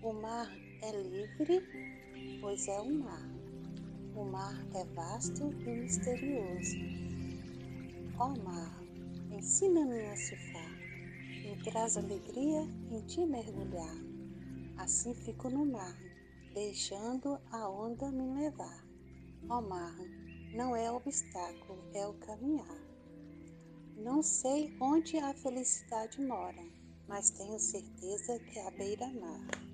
O mar é livre, pois é o mar. O mar é vasto e misterioso. Ó mar, ensina-me a surfar, me traz alegria em ti mergulhar. Assim fico no mar, deixando a onda me levar. Ó mar, não é obstáculo, é o caminhar. Não sei onde a felicidade mora, mas tenho certeza que é a beira-mar.